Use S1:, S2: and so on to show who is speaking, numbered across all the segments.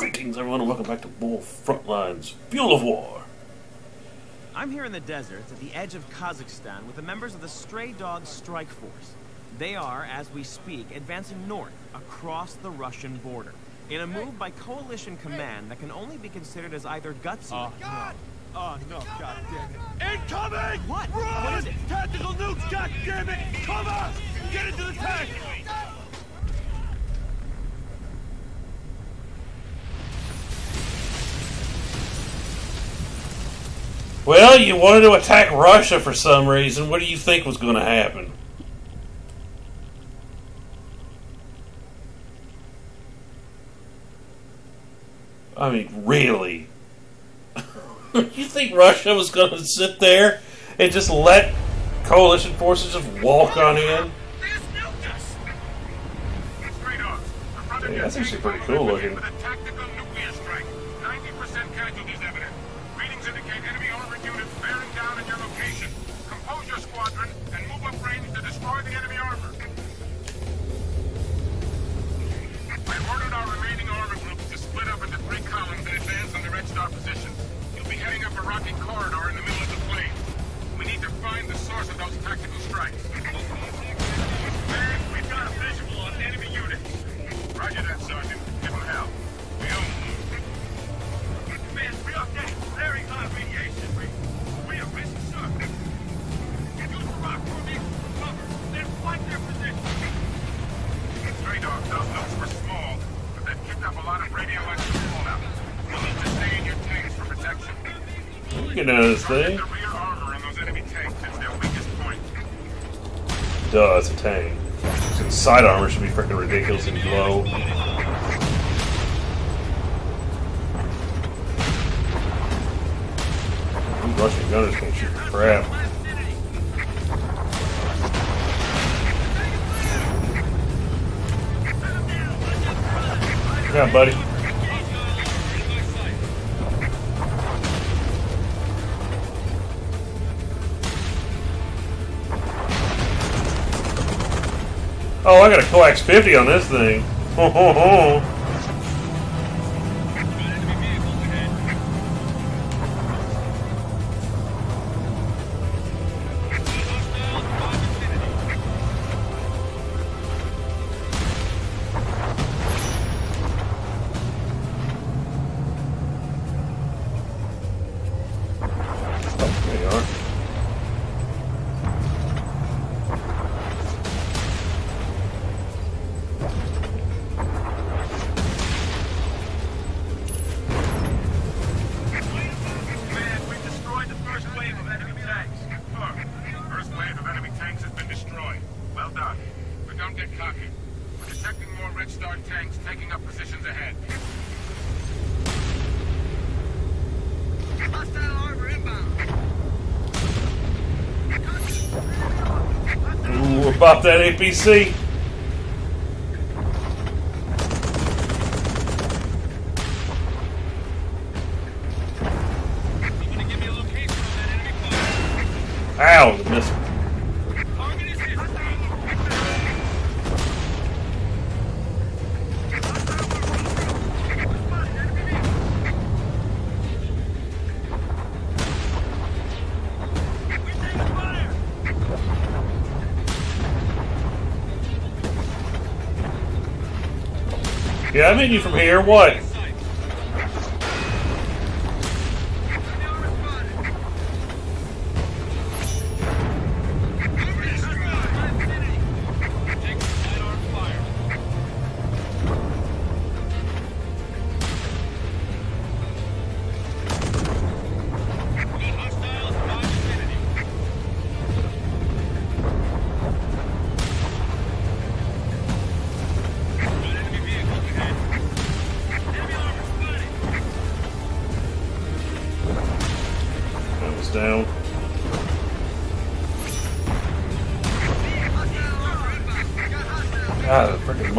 S1: Greetings, everyone, and welcome back to Wolf Frontlines Fuel of War.
S2: I'm here in the desert at the edge of Kazakhstan with the members of the Stray Dog Strike Force. They are, as we speak, advancing north across the Russian border in a move by Coalition Command that can only be considered as either gutsy.
S3: Oh, no. Oh, no, god damn it. Incoming!
S2: What?
S3: Run!
S2: What is it?
S3: Tactical nukes, god damn it! Cover! Get into the tank!
S1: Well, you wanted to attack Russia for some reason. What do you think was going to happen? I mean, really? you think Russia was going to sit there and just let coalition forces just walk on in? That's actually pretty cool looking.
S4: Rocky corridor in the middle of the plain. We need to find the source of those tactical strikes. Weakest point.
S1: Duh, it's a tank. Side armor should be freaking ridiculously low. These Russian gunners can't shoot crap. Yeah, buddy. Oh, I got a coax 50 on this thing. Ho, ho, ho. About that APC. I'm hitting you from here. What?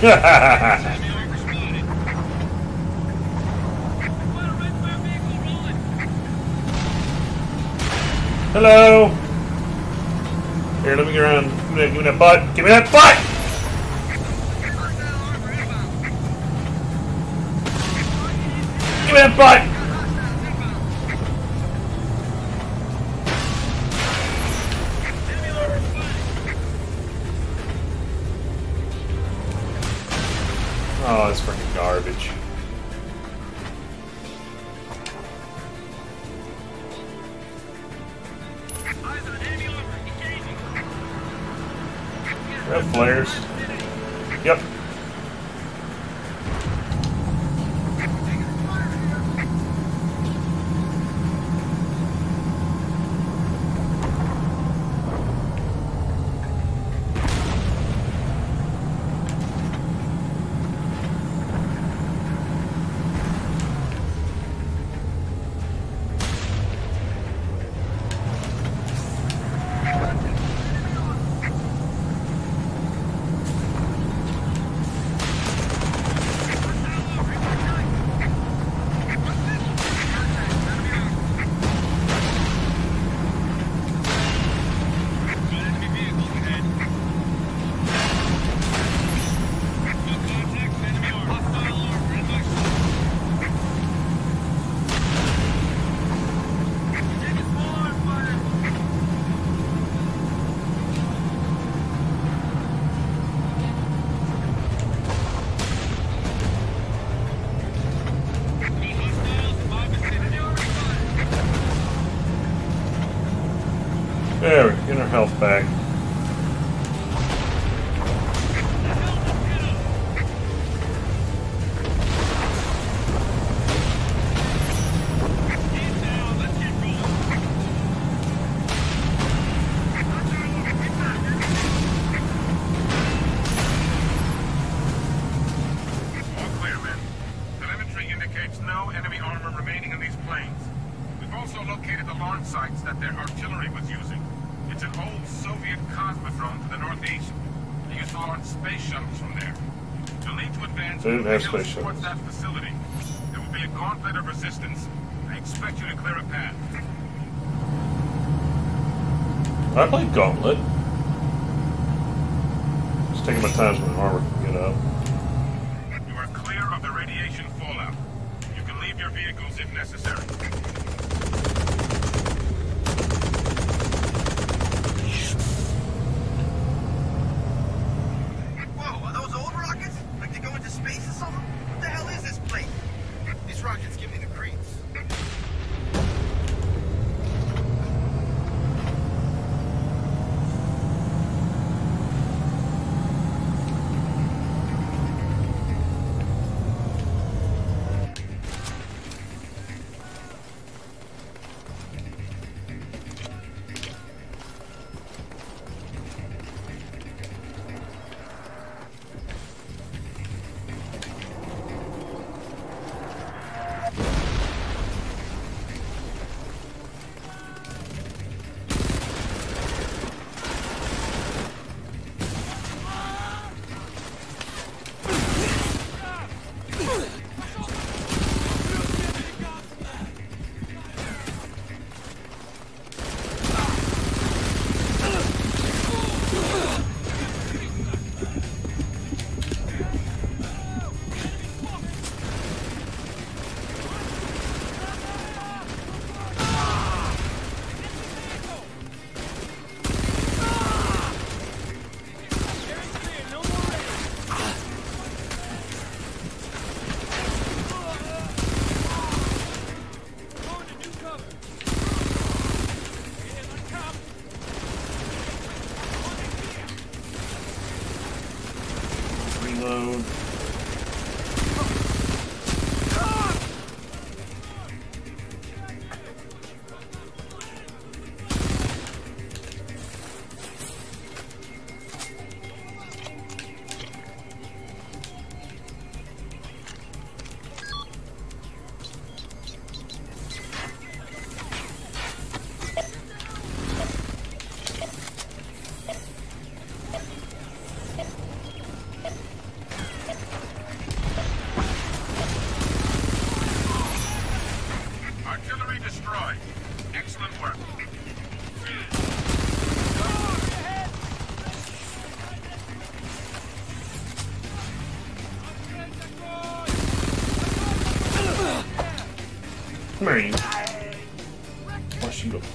S3: Hello. Here, let me get around. Give me that butt. Give me that butt! That flares. Yep,
S4: next. That facility. There will be a gauntlet of resistance. I expect you to clear a path.
S3: I play Gauntlet. Just taking my time so my armor can get up.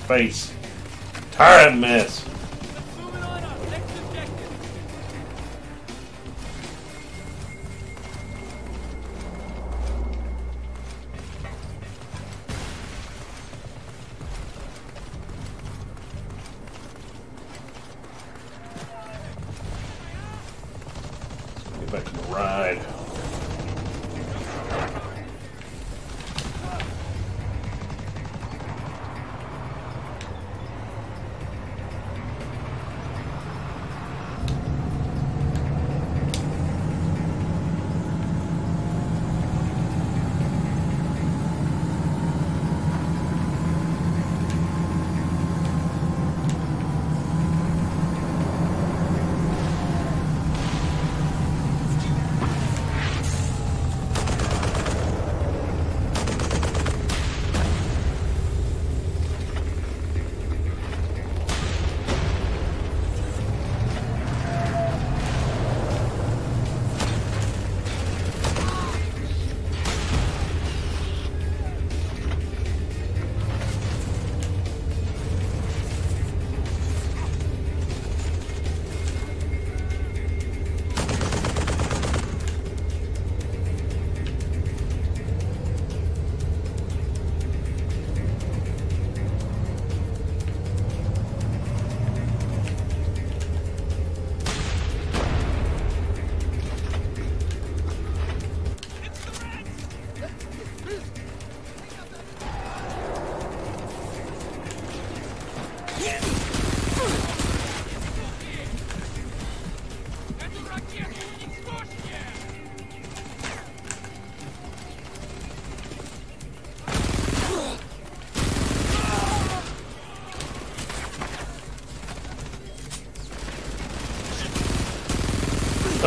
S1: face. Tired mess.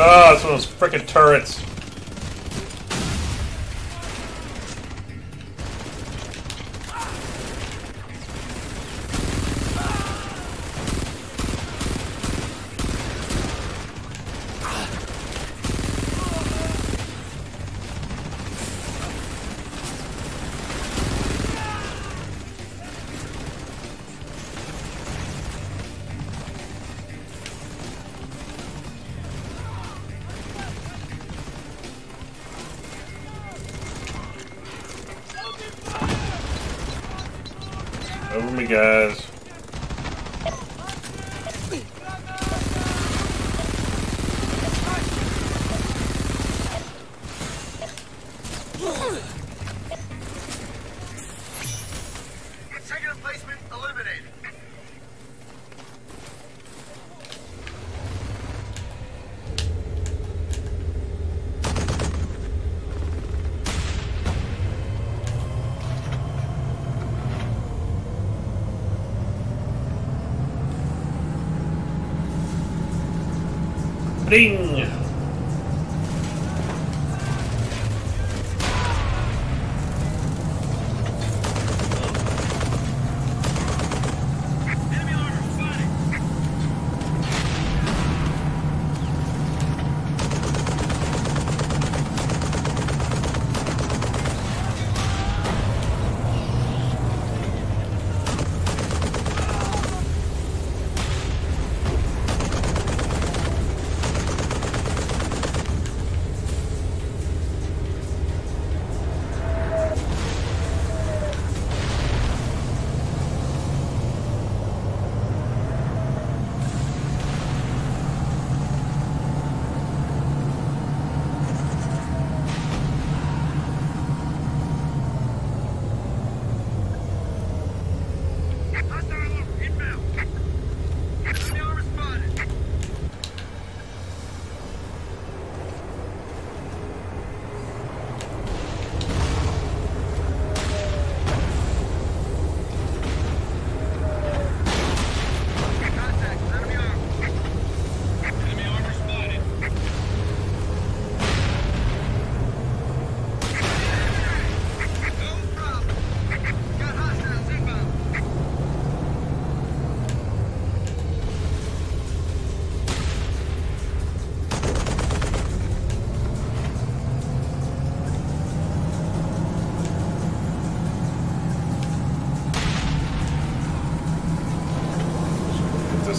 S1: Ah, it's one of those frickin' turrets.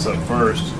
S1: up first.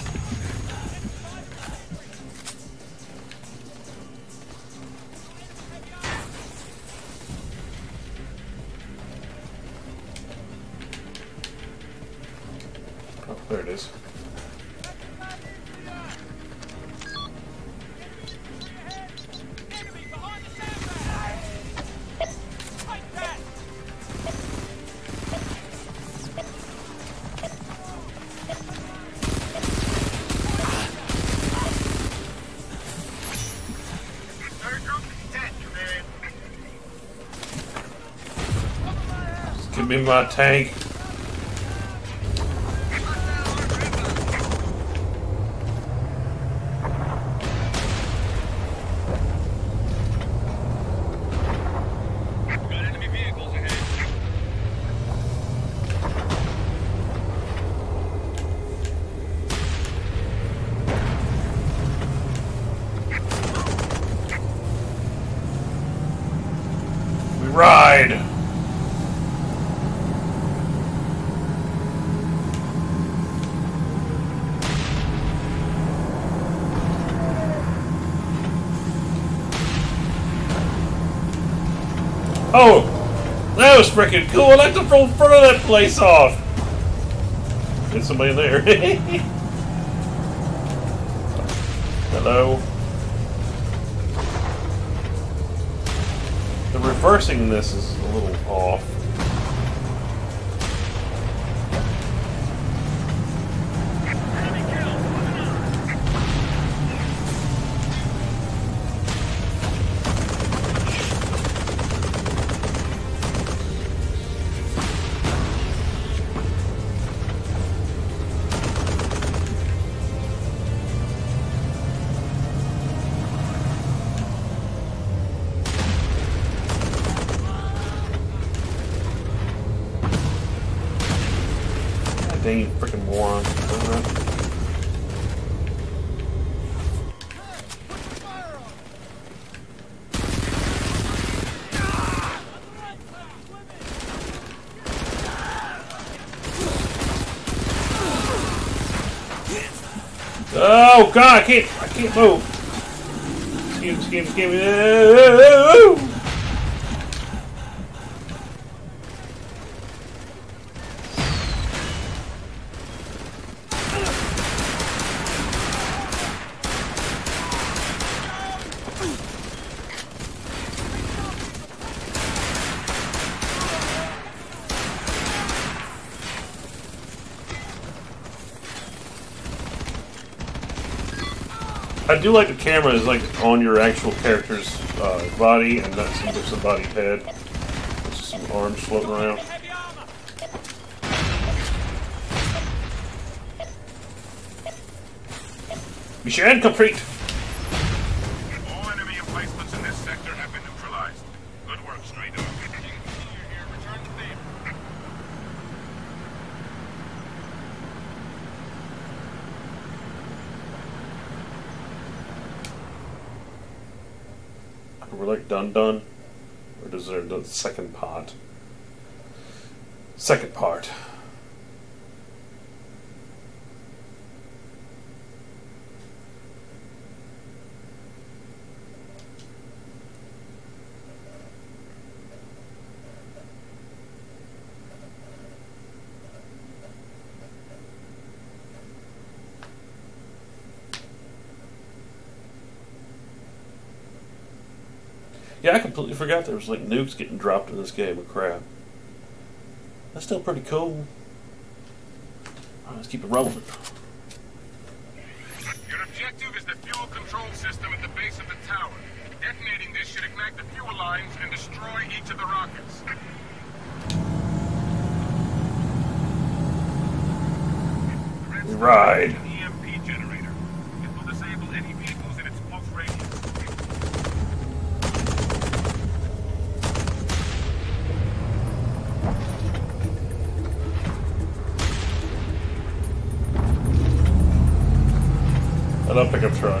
S1: My tank.
S3: Got enemy vehicles ahead.
S1: We ride. Oh, that was freaking cool. I like to throw front of that place off. There's somebody there. Hello. The reversing this is a little off. Oh god, I can't I can't move. Excuse me, excuse me, excuse me. Do like the camera is like on your actual character's uh, body and not some just somebody's head. Just some arms floating around. Mission complete.
S4: All enemy emplacements in this sector have been neutralized. Good work, Stray Dog.
S3: Here, return the favor.
S1: We're like done done, or does there the second part? Second Yeah, I completely forgot there was like nukes getting dropped in this game of crap. That's still pretty cool. Let's keep it rolling.
S4: Your objective is the fuel control system at the base of the tower. Detonating this should ignite the fuel lines and destroy each of the rockets. The red
S1: Love pickup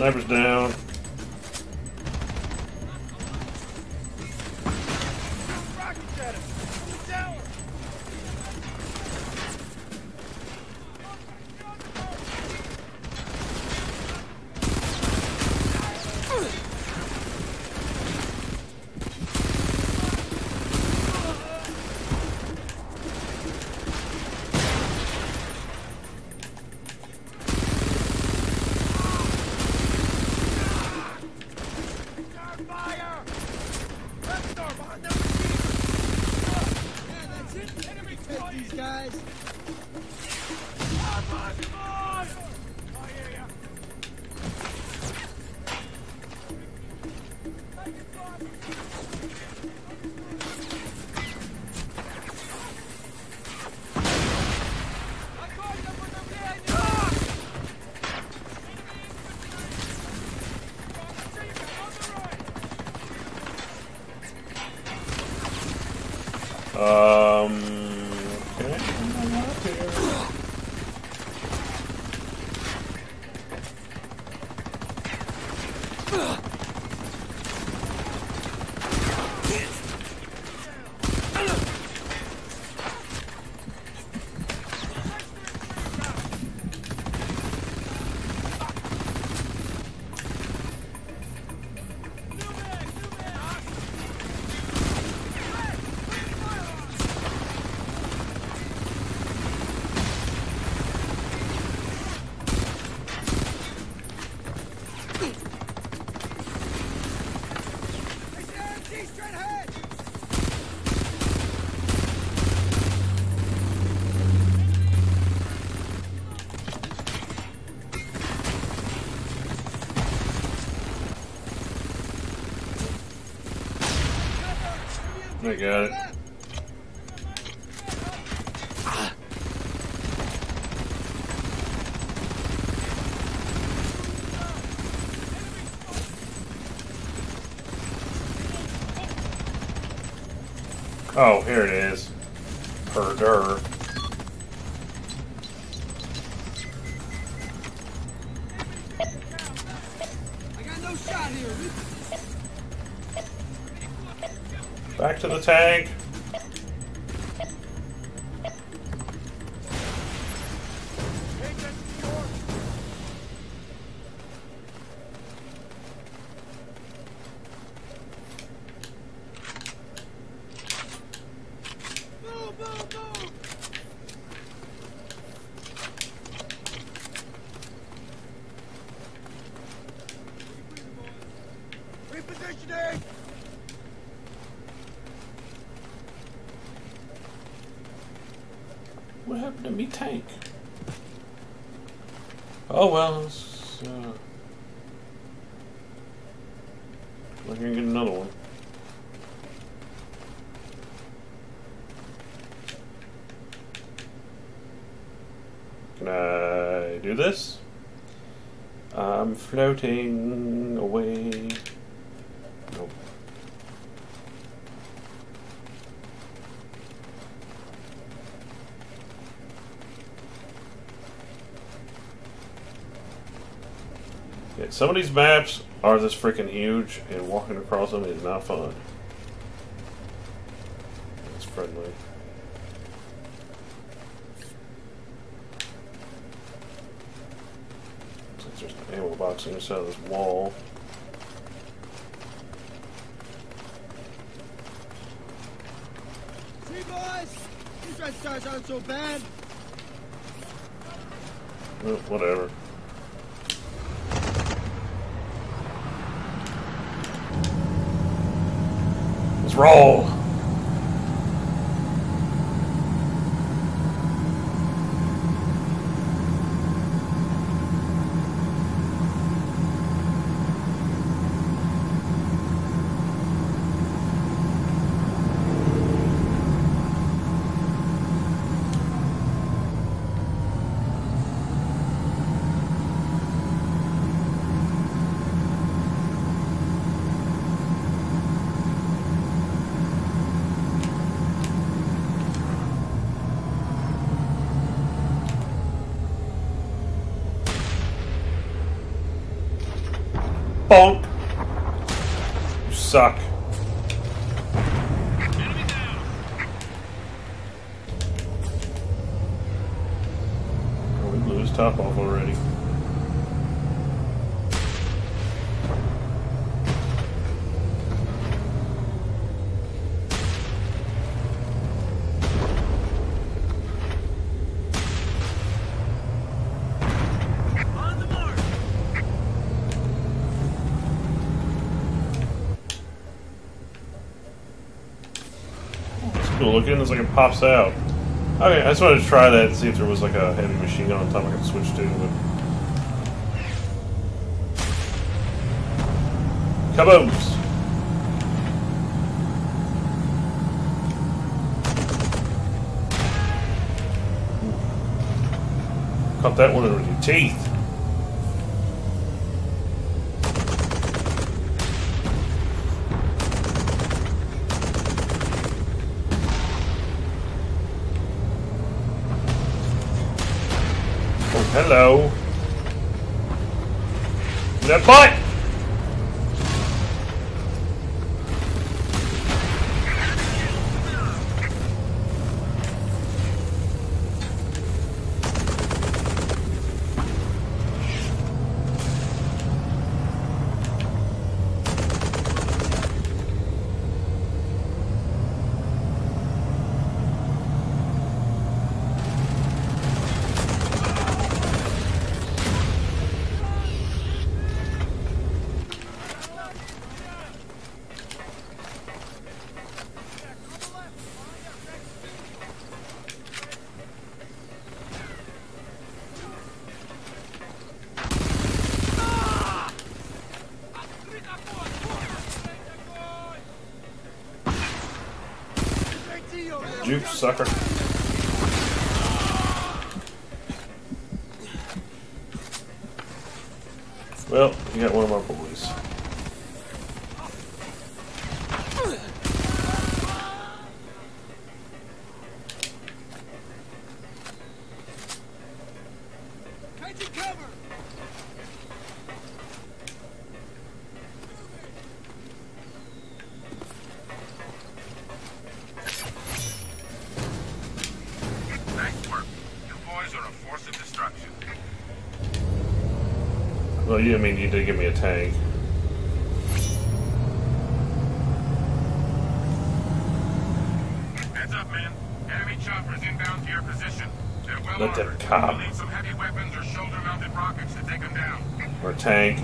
S1: Sniper's down. Um. got it. Oh, here it is. Perder.
S3: I got no shot here.
S1: Back to the tank.
S3: Move, move, move. Repositioning.
S1: What happened to me tank? Oh well, it's, uh, we're gonna get another one. Can I do this? I'm away. Some of these maps are this freaking huge, and walking across them is not fun. It's friendly. Looks like there's an ammo box on the side of this wall.
S3: See, boys? These red stars aren't so bad.
S1: Well, whatever. Let's roll. Bonk. You suck. Oh, we blew his top off already.
S2: On the mark!
S1: It's cool looking. It's like it pops out. Okay, I just wanted to try that and see if there was like a heavy machine gun on top I could switch to. But... Kabooms! Caught that one in your teeth. Hello. That butt! Sucker. Well, you got one of our looked at a cop
S4: or a
S1: tank.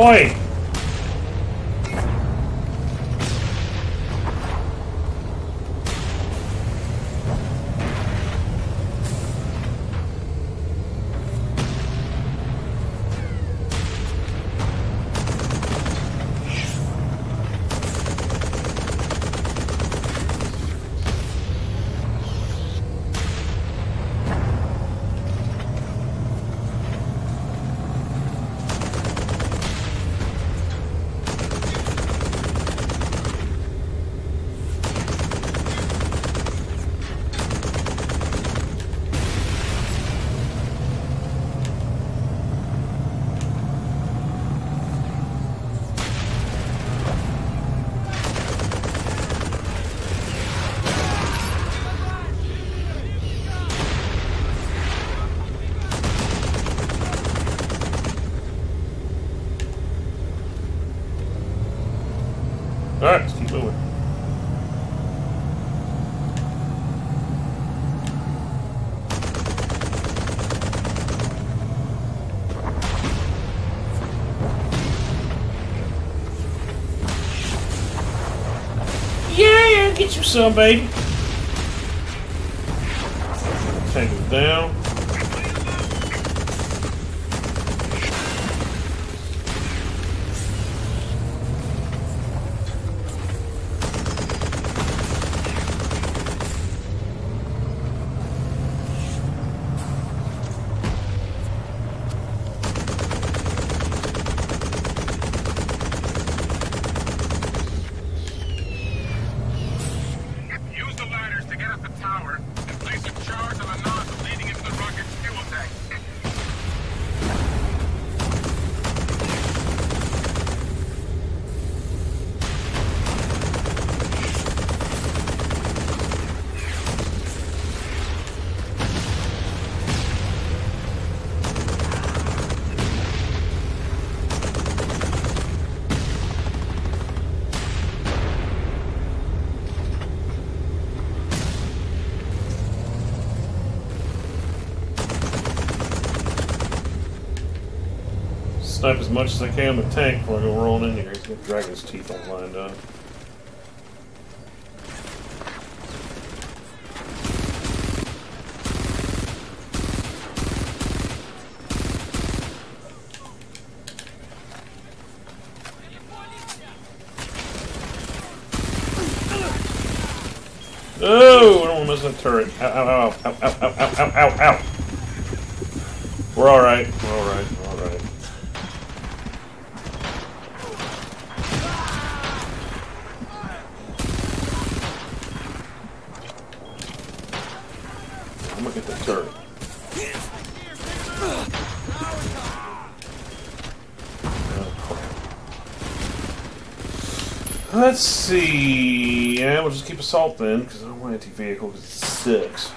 S4: Oi! somebody.
S1: Snipe as much as I can with tank before I go rolling in here. He's got dragon's teeth all lined up. Oh, I don't want to turret. Ow, ow, ow, ow, ow, ow, ow, ow, ow, ow. We're alright. We're alright. We're alright. Let's see. Yeah, we'll just keep assault then, because I don't want anti-vehicle, because it sucks.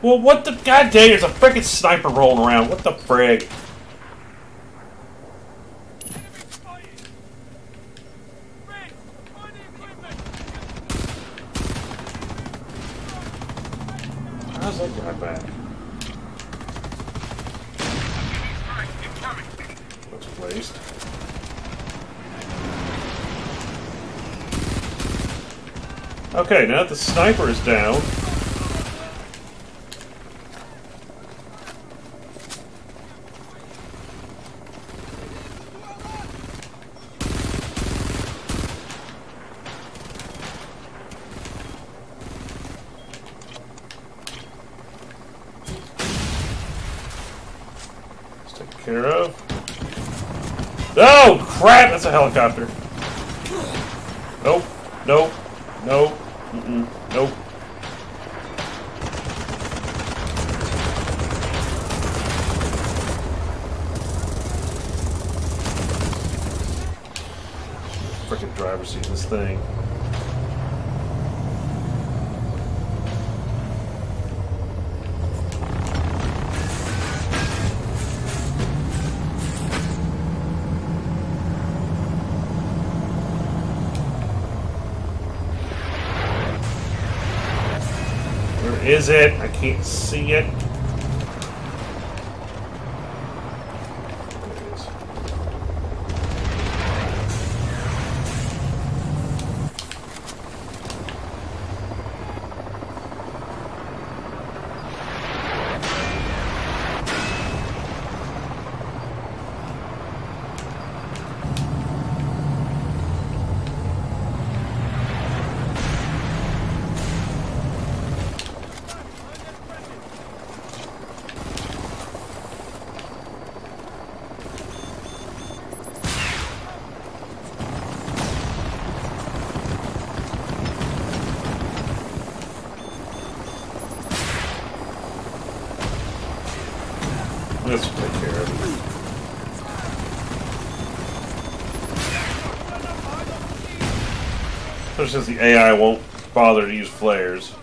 S1: Well, what the... God dang, there's a freaking sniper rolling around. What the frig? Okay, now that the sniper is down. Let's take care of. Oh crap! That's a helicopter. Nope. Nope. Nope. Especially since the AI won't bother to use flares.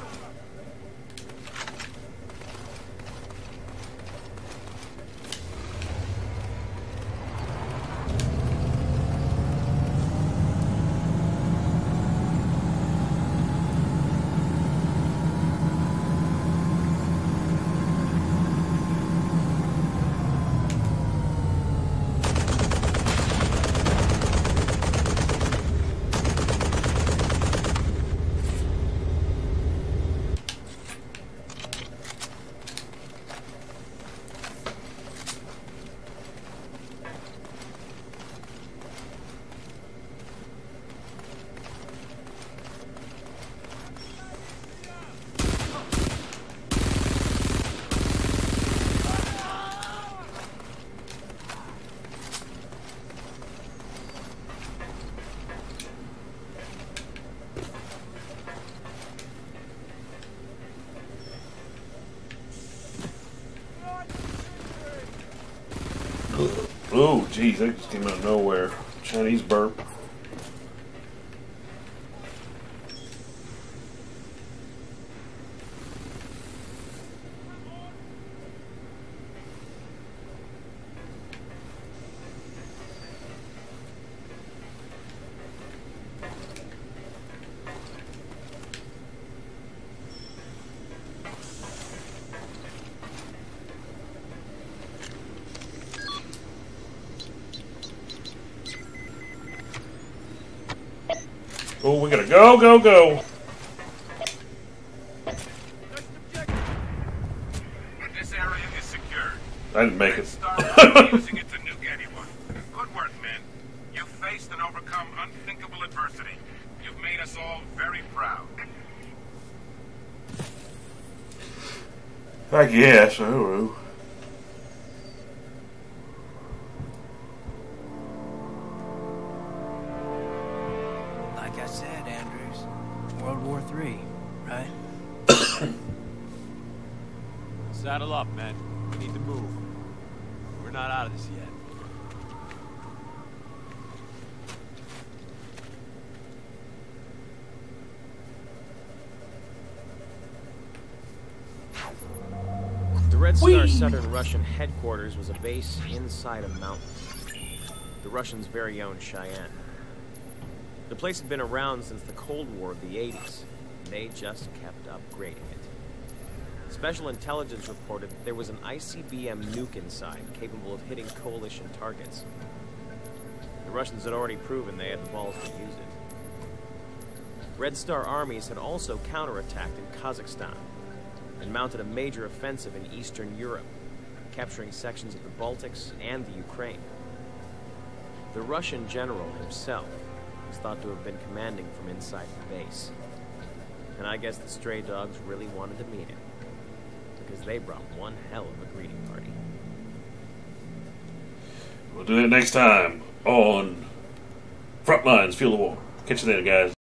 S1: Ooh, geez, that just came out of nowhere. Chinese burp. Oh, we gotta go, go, go.
S4: This area is secured.
S1: I didn't make it.
S4: Using it to nuke anyone. Good work, men. You faced and overcome unthinkable adversity. You've made us all very proud.
S1: I guess. I don't know.
S5: Like I said, Andrews, World War III, right?
S6: Saddle up, men. We need to move. We're not out of this yet.
S2: The Red Star
S1: Whee!
S2: Southern Russian headquarters was a base inside a mountain. The Russians' very own Cheyenne. The place had been around since the Cold War of the 80s, and they just kept upgrading it. Special intelligence reported that there was an ICBM nuke inside, capable of hitting coalition targets. The Russians had already proven they had the balls to use it. Red Star armies had also counterattacked in Kazakhstan and mounted a major offensive in Eastern Europe, capturing sections of the Baltics and the Ukraine. The Russian general himself was thought to have been commanding from inside the base. And I guess the stray dogs really wanted to meet him, because they brought one hell of a greeting party.
S1: We'll do that next time on Frontlines Fuel of War. Catch you later, guys.